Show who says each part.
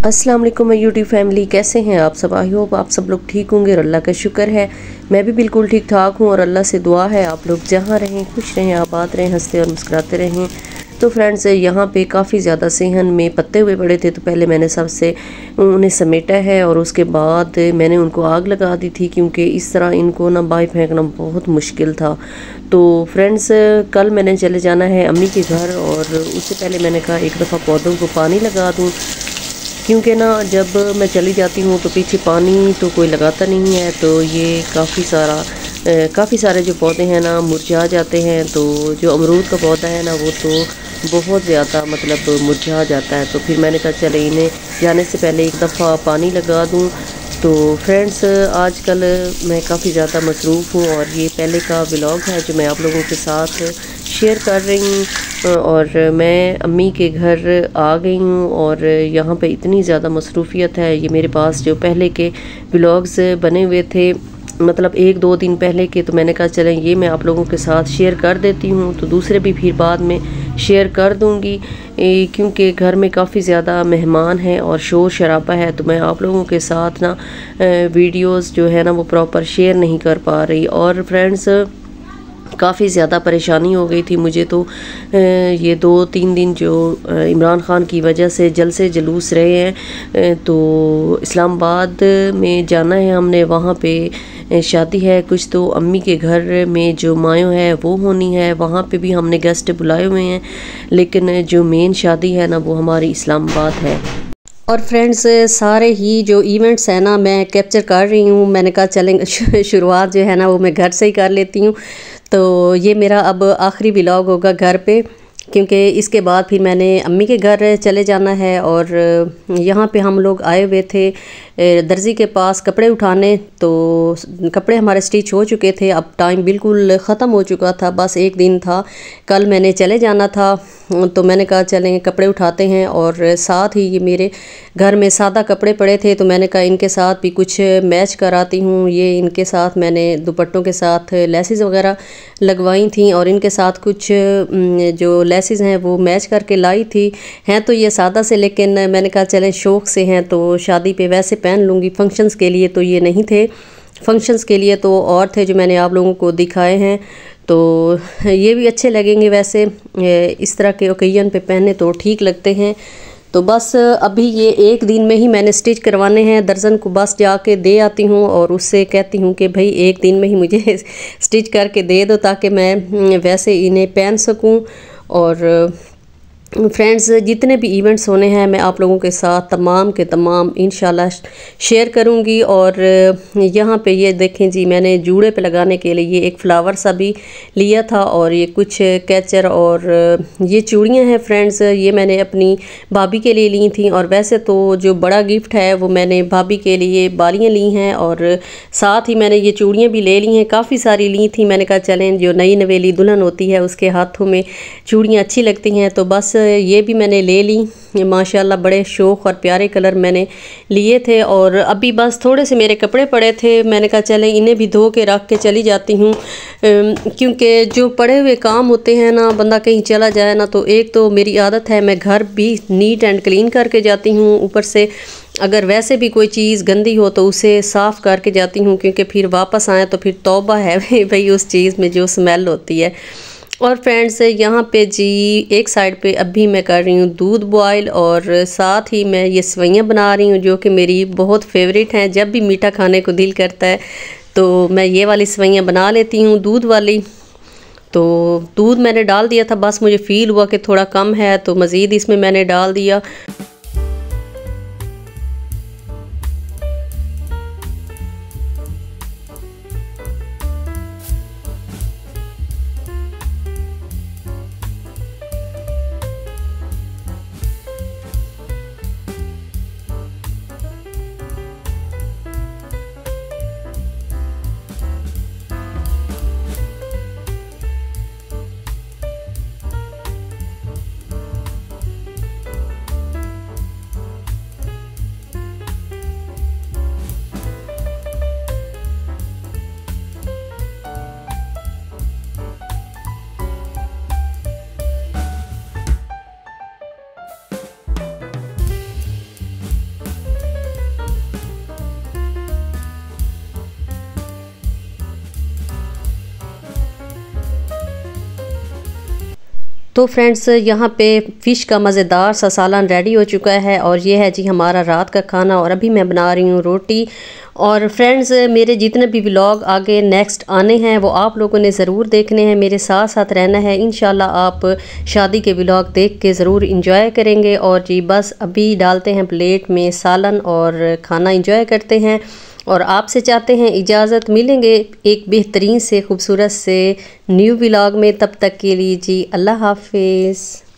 Speaker 1: अस्सलाम वालेकुम YouTube family, कैसे हैं आप सब? आई होप आप सब लोग ठीक होंगे और अल्लाह का शुक्र है। मैं भी बिल्कुल ठीक ठाक हूँ और अल्लाह से दुआ है, आप लोग जहाँ रहें, खुश रहें, आबाद रहें, हँसते और मुस्कुराते रहें। तो फ्रेंड्स, यहाँ पे काफ़ी ज़्यादा सेहन में पत्ते हुए पड़े थे तो पहले मैंने सबसे उन्हें समेटा है और उसके बाद मैंने उनको आग लगा दी थी, क्योंकि इस तरह इनको ना बाई फेंकना बहुत मुश्किल था। तो फ्रेंड्स, कल मैंने चले जाना है अम्मी के घर और उससे पहले मैंने कहा, एक दफ़ा पौधों को पानी लगा दूँ। क्योंकि ना जब मैं चली जाती हूँ तो पीछे पानी तो कोई लगाता नहीं है तो ये काफ़ी सारा काफ़ी सारे जो पौधे हैं ना, मुरझा जाते हैं। तो जो अमरूद का पौधा है ना, वो तो बहुत ज़्यादा मतलब मुरझा जाता है। तो फिर मैंने कहा, चले इन्हें जाने से पहले एक दफ़ा पानी लगा दूँ। तो फ्रेंड्स, आजकल मैं काफ़ी ज़्यादा मसरूफ़ हूँ और ये पहले का ब्लॉग है जो मैं आप लोगों के साथ शेयर कर रही हूँ, और मैं अम्मी के घर आ गई हूँ, और यहाँ पे इतनी ज़्यादा मसरूफियत है। ये मेरे पास जो पहले के ब्लॉग्स बने हुए थे मतलब एक दो दिन पहले के तो मैंने कहा, चलें, ये मैं आप लोगों के साथ शेयर कर देती हूँ तो दूसरे भी फिर बाद में शेयर कर दूँगी क्योंकि घर में काफ़ी ज़्यादा मेहमान हैं और शोर शराबा है तो मैं आप लोगों के साथ ना वीडियोस जो है ना, वो प्रॉपर शेयर नहीं कर पा रही। और फ्रेंड्स काफ़ी ज़्यादा परेशानी हो गई थी मुझे तो। ये दो तीन दिन जो इमरान ख़ान की वजह से जल से जलूस रहे हैं तो इस्लामाबाद में जाना है हमने, वहाँ पे शादी है। कुछ तो अम्मी के घर में जो मायो है वो होनी है, वहाँ पे भी हमने गेस्ट बुलाए हुए हैं, लेकिन जो मेन शादी है ना वो हमारी इस्लामाबाद है। और फ्रेंड्स, सारे ही जो इवेंट्स हैं ना, मैं कैप्चर कर रही हूँ। मैंने कहा, चलें, शुरुआत जो है ना वो मैं घर से ही कर लेती हूँ। तो ये मेरा अब आखिरी व्लॉग होगा घर पे। क्योंकि इसके बाद फिर मैंने अम्मी के घर चले जाना है और यहाँ पे हम लोग आए हुए थे दर्जी के पास कपड़े उठाने। तो कपड़े हमारे स्टिच हो चुके थे। अब टाइम बिल्कुल ख़त्म हो चुका था। बस एक दिन था। कल मैंने चले जाना था। तो मैंने कहा, चलें, कपड़े उठाते हैं। और साथ ही ये मेरे घर में सादा कपड़े पड़े थे। तो मैंने कहा, इनके साथ भी कुछ मैच कराती हूँ। ये इनके साथ मैंने दुपट्टों के साथ लेसिस वगैरह लगवाई थी और इनके साथ कुछ जो लेसिस हैं, वो मैच करके लाई थी। हैं तो ये सादा से लेकिन मैंने कहा, चलें, शौक़ से हैं तो शादी पे वैसे पहन लूँगी। फ़ंक्शंस के लिए तो ये नहीं थे। फ़ंक्शंस के लिए तो और थे जो मैंने आप लोगों को दिखाए हैं। तो ये भी अच्छे लगेंगे वैसे। इस तरह के ओकेजन पे पहने तो ठीक लगते हैं। तो बस अभी ये एक दिन में ही मैंने स्टिच करवाने हैं। दर्जन को बस जाके दे आती हूँ और उससे कहती हूँ कि, भाई, एक दिन में ही मुझे स्टिच करके दे दो ताकि मैं वैसे इन्हें पहन सकूँ। और फ्रेंड्स, जितने भी इवेंट्स होने हैं, मैं आप लोगों के साथ तमाम के तमाम इन शेयर करूँगी और यहाँ पे ये देखें जी, मैंने जूड़े पे लगाने के लिए एक फ़्लावर सा भी लिया था और ये कुछ कैचर और ये चूड़ियाँ हैं फ्रेंड्स ये मैंने अपनी भाभी के लिए ली थी और वैसे तो जो बड़ा गिफ्ट है, वो मैंने भाभी के लिए बालियाँ ली हैं और साथ ही मैंने ये चूड़ियाँ भी ले ली हैं, काफ़ी सारी ली थी। मैंने कहा, चलें, जो नई नवेली दुल्हन होती है, उसके हाथों में चूड़ियाँ अच्छी लगती हैं तो बस ये भी मैंने ले ली। माशाल्लाह बड़े शौक़ और प्यारे कलर मैंने लिए थे और अभी बस थोड़े से मेरे कपड़े पड़े थे। मैंने कहा, चले, इन्हें भी धो के रख के चली जाती हूँ। क्योंकि जो पड़े हुए काम होते हैं ना, बंदा कहीं चला जाए ना तो एक तो मेरी आदत है, मैं घर भी नीट एंड क्लीन करके जाती हूँ। ऊपर से अगर वैसे भी कोई चीज़ गंदी हो तो उसे साफ़ करके जाती हूँ, क्योंकि फिर वापस आए तो फिर तौबा है भाई, उस चीज़ में जो स्मेल होती है। और फ्रेंड्स यहाँ पे जी, एक साइड पे अभी मैं कर रही हूँ दूध बॉयल और साथ ही मैं ये सवैयाँ बना रही हूँ जो कि मेरी बहुत फेवरेट हैं। जब भी मीठा खाने को दिल करता है तो मैं ये वाली सवैयाँ बना लेती हूँ दूध वाली। तो दूध मैंने डाल दिया था, बस मुझे फ़ील हुआ कि थोड़ा कम है तो मज़ीद इसमें मैंने डाल दिया। तो फ्रेंड्स यहाँ पे फ़िश का मज़ेदार सा सालन रेडी हो चुका है और ये है जी हमारा रात का खाना और अभी मैं बना रही हूँ रोटी। और फ्रेंड्स मेरे जितने भी व्लॉग आगे नेक्स्ट आने हैं, वो आप लोगों ने ज़रूर देखने हैं। मेरे साथ साथ रहना है। इन आप शादी के व्लॉग देख के ज़रूर इंजॉय करेंगे। और जी बस अभी डालते हैं प्लेट में सालन और खाना इंजॉय करते हैं। और आपसे चाहते हैं इजाज़त, मिलेंगे एक बेहतरीन से खूबसूरत से न्यू ब्लॉग में। तब तक के लिए जी अल्लाह हाफिज़।